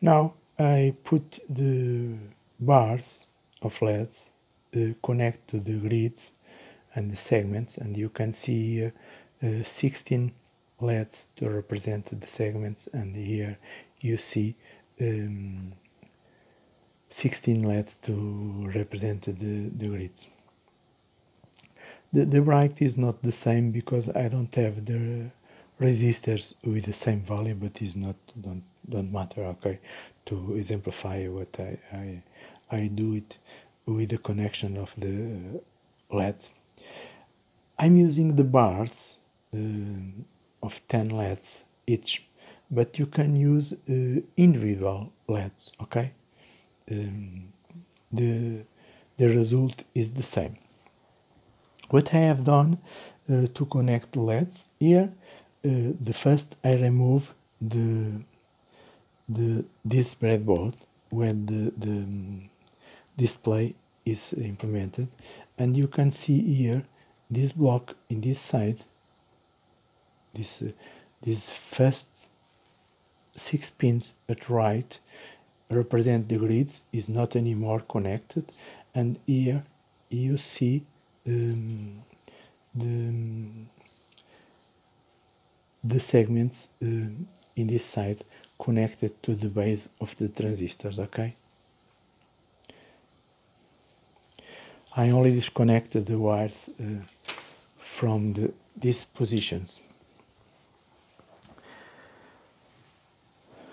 Now I put the bars of LEDs uh, connect to the grids and the segments and you can see uh, 16 LEDs to represent the segments and here you see um, 16 LEDs to represent the, the grids. The, the bright is not the same because I don't have the resistors with the same value but is not don't don't matter okay to exemplify what I, I, I do it with the connection of the LEDs. I'm using the bars uh, of 10 LEDs each but you can use uh, individual LEDs okay? Um, the the result is the same. What I have done uh, to connect LEDs here uh, the first I remove the the this breadboard when the, the um, display is implemented. And you can see here this block in this side this uh, this first six pins at right represent the grids is not anymore connected. And here you see um, the um, the segments uh, in this side connected to the base of the transistors okay? I only disconnected the wires uh, from the, these positions.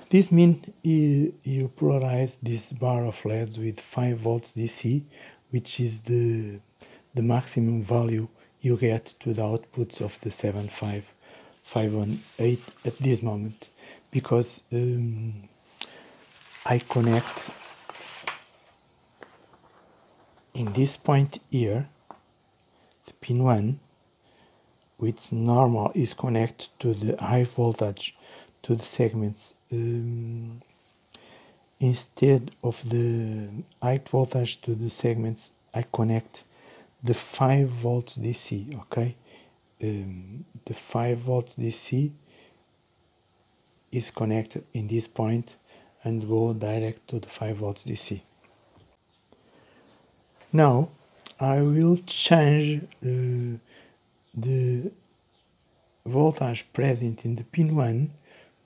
This means you, polarize this bar of LEDs with 5 volts DC which is the the maximum value you get to the outputs of the 75 518 at this moment because um, I connect in this point here the pin 1 which normal is connected to the high voltage to the segments um, instead of the high voltage to the segments I connect the 5 volts DC okay? Um, the 5 volts DC is connected in this point and go direct to the 5 volts DC. Now I will change uh, the voltage present in the pin 1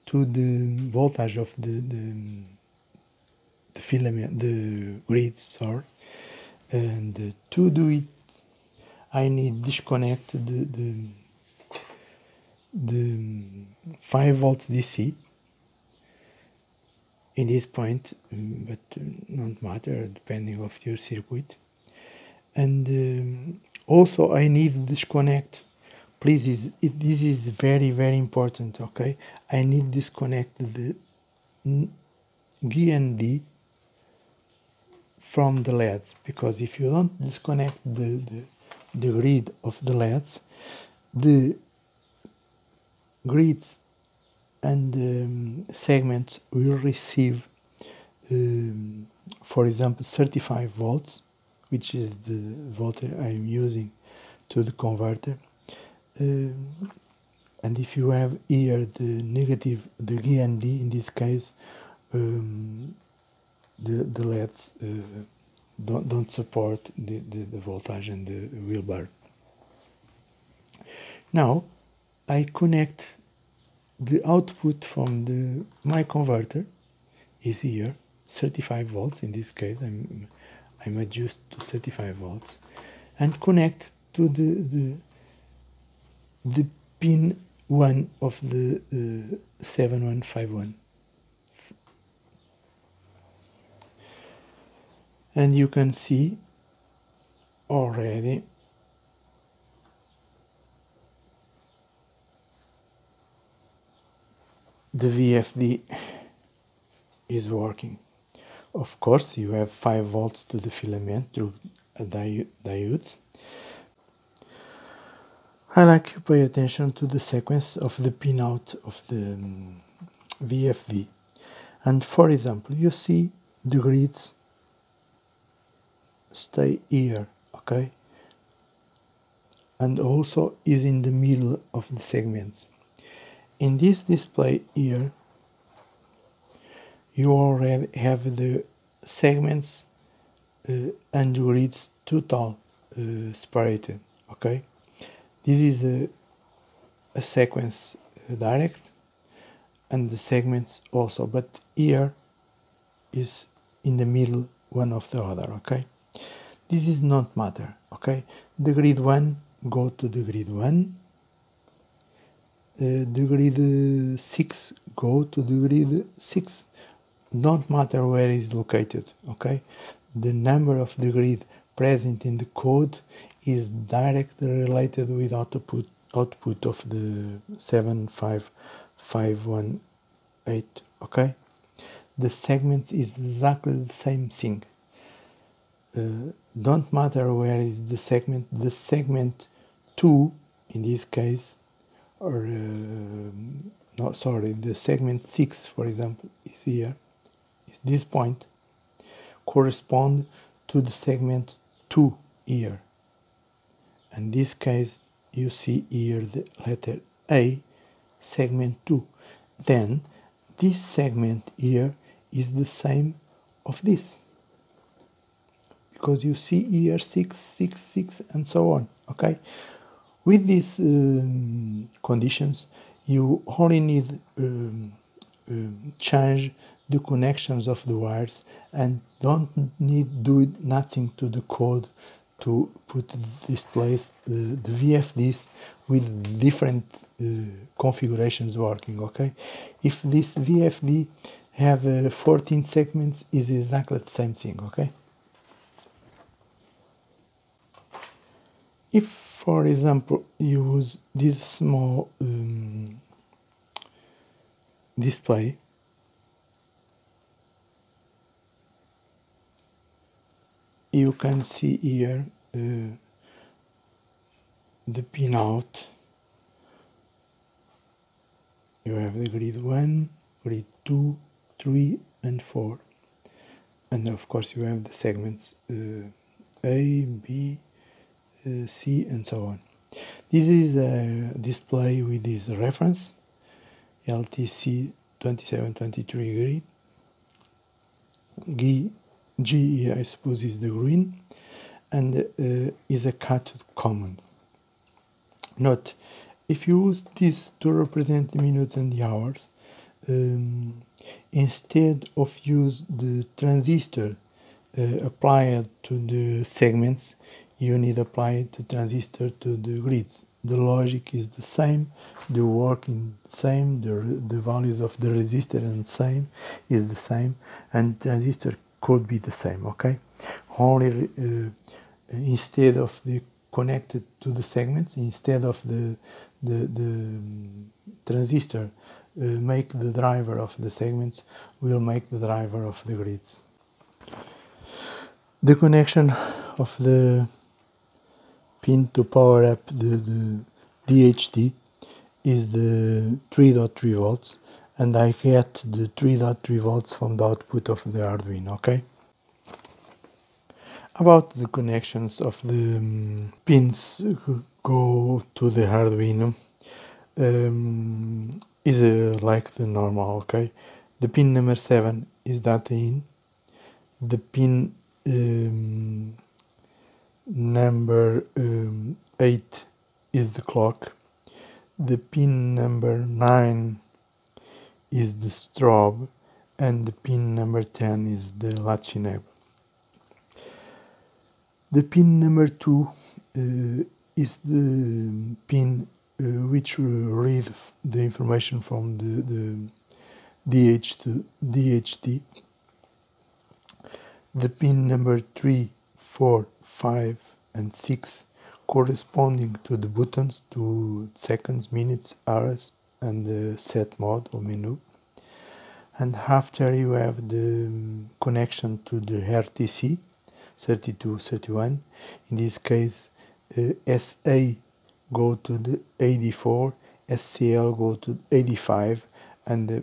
to the voltage of the, the, the filament, the grids, sorry. And to do it I need disconnect the, the 5 volts DC in this point, um, but uh, not matter depending of your circuit. And um, also I need disconnect. Please, is this is very very important. Okay, I need disconnect the GND from the LEDs because if you don't disconnect the, the the grid of the LEDs, the grids and um, segments will receive, um, for example, 35 volts, which is the voltage I am using to the converter. Um, and if you have here the negative, the GND in this case, um, the, the LEDs uh, don't, don't support the, the, the voltage and the wheel bar. Now I connect the output from the my converter is here 35 volts. In this case I'm I'm adjust to 35 volts and connect to the the, the pin 1 of the uh, 7151 and you can see already the VFD is working. Of course, you have 5 volts to the filament through a diode. I like you pay attention to the sequence of the pinout of the um, VFD. And for example, you see the grids stay here okay and also is in the middle of the segments in this display here you already have the segments uh, and grids total uh, separated okay? This is a, a sequence uh, direct and the segments also but here is in the middle one of the other okay? This is not matter okay? The grid 1 go to the grid 1 grid 6 go to degree 6 don't matter where is located okay? The number of degree present in the code is directly related with output output of the 75518 okay? The segments is exactly the same thing. Uh, don't matter where is the segment. The segment 2 in this case or uh, no sorry the segment 6 for example is here. Is this point correspond to the segment 2 here. In this case you see here the letter A segment 2 then this segment here is the same of this. Because you see here 6 6 6 and so on okay with these um, conditions you only need um, um, change the connections of the wires and don't need do nothing to the code to put this place uh, the VFDs with different uh, configurations working okay? If this VFD have uh, 14 segments is exactly the same thing okay? If for example use this small um, display. You can see here uh, the pinout. You have the grid 1 grid 2 3 and 4 and of course you have the segments uh, A, B, C and so on this is a display with this reference LTC 2723 grid G G, I suppose, is the green, and uh, is a cut command. Note, if you use this to represent the minutes and the hours, um, instead of use the transistor uh, applied to the segments, you need apply the transistor to the grids. The logic is the same, the working same, the, the values of the resistor and same is the same, and transistor could be the same okay only uh, instead of the connected to the segments instead of the the, the um, transistor uh, make the driver of the segments will make the driver of the grids the connection of the pin to power up the, the DHT is the 3.3 volts and I get the 3.3 volts from the output of the Arduino, okay? About the connections of the um, pins go to the Arduino um, is uh, like the normal, okay? The pin number 7 is data in, the pin um, number um, 8 is the clock, the pin number 9 is the strobe and the pin number 10 is the latch enable. The pin number 2 uh, is the pin uh, which reads the information from the, the DH to DHT. The pin number 3, 4, 5 and 6 corresponding to the buttons to seconds, minutes, hours and the set mode or menu. And after you have the um, connection to the RTC 3231 in this case uh, SDA go to the A4 SCL go to A5 and uh,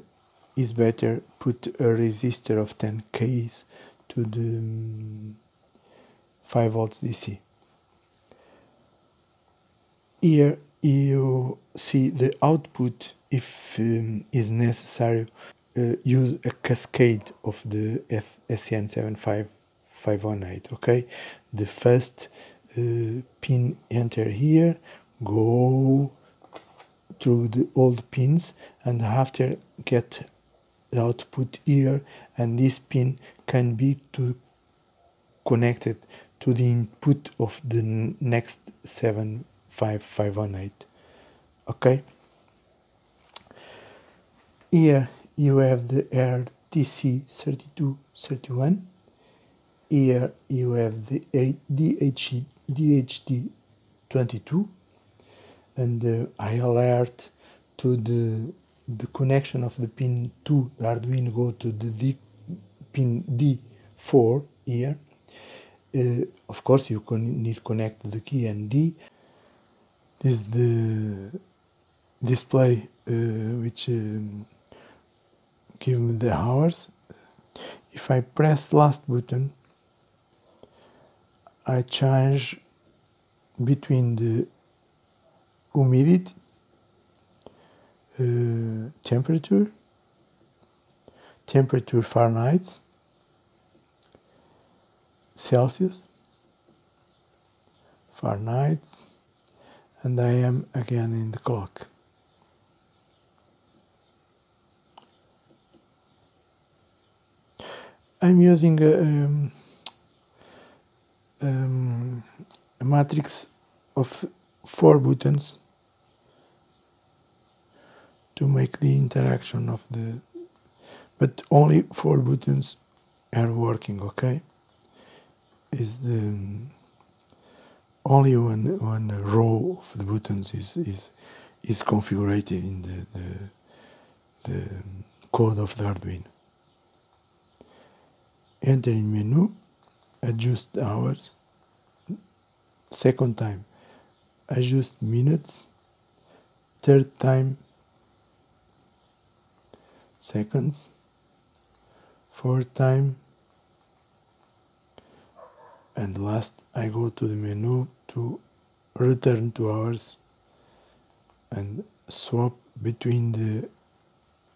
is better put a resistor of 10 Ks to the um, 5 volts DC here you see the output if um, is necessary uh, use a cascade of the SN75518 okay? The first uh, pin enter here go through the old pins and after get the output here and this pin can be to connected to the input of the next 75518 okay? Here you have the RTC3231 here you have the DHD, DHT22 and uh, I alert to the the connection of the pin 2 the Arduino go to the D, pin D4 here of course you can need connect the GND. This is the display uh, which um, give me the hours. If I press last button I change between the humidity uh, temperature temperature Fahrenheit Celsius Fahrenheit and I am again in the clock. I'm using a, um, um, a matrix of four buttons to make the interaction of the but only four buttons are working okay is the um, only one one row of the buttons is is is configured in the, the, the um, code of the Arduino enter in menu adjust hours second time adjust minutes third time seconds fourth time and last I go to the menu to return to hours and swap between the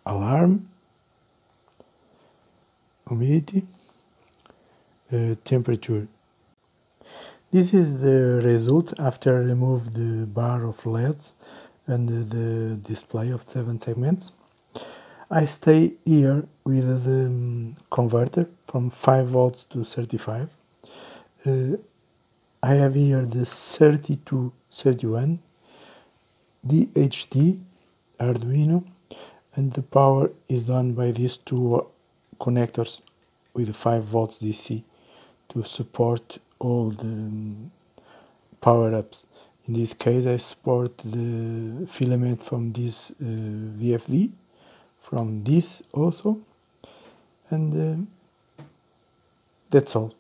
alarm humidity uh, temperature this is the result after I remove the bar of LEDs and the display of seven segments. I stay here with the um, converter from 5 volts to 35. Uh, I have here the 3231 DHT Arduino and the power is done by these two connectors with 5 volts DC to support all the um, power-ups. In this case I support the filament from this uh, VFD, from this also, and uh, that's all.